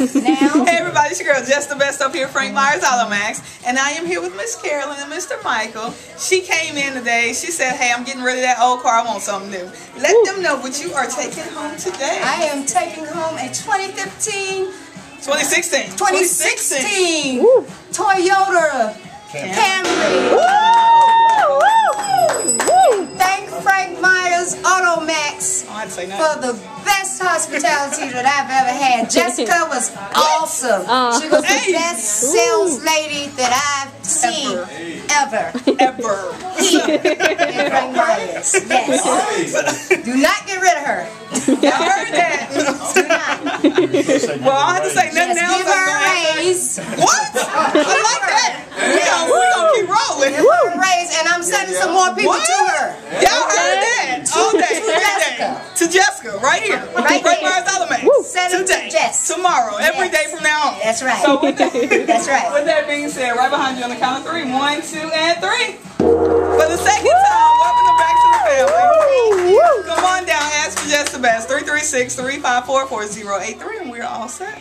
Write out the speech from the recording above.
now. Hey everybody, it's your girl Just the Best up here, Frank Myers Automax, and I am here with Miss Carolyn and Mr. Michael. She came in today. She said, "Hey, I'm getting rid of that old car. I want something new." Let them know what you are taking home today. I am taking home a 2015, 2016. 2016 Toyota Camry. Woo! Thank Frank Myers Automax Oh, I had to say for the best hospitality that I've ever had. Jessica was awesome. She was the Hey. best sales lady that I've seen ever. Ever. And Frank Myers. Yes. Do not get rid of her. Y'all heard that? Do not. Well, I have to say nothing else. give her a I'm gonna- raise. What? I like that. We gonna, we gonna keep rolling. Give her a raise, and I'm sending some more people What? to them to Today. Jess. Tomorrow. Every Yes. day from now on. That's right. So with that, That's right. with that being said, right behind you on the count of three. One, two, and three. For the second time, welcome back to the family. Come on down, ask for just the best. 336 354 4083, and we're all set.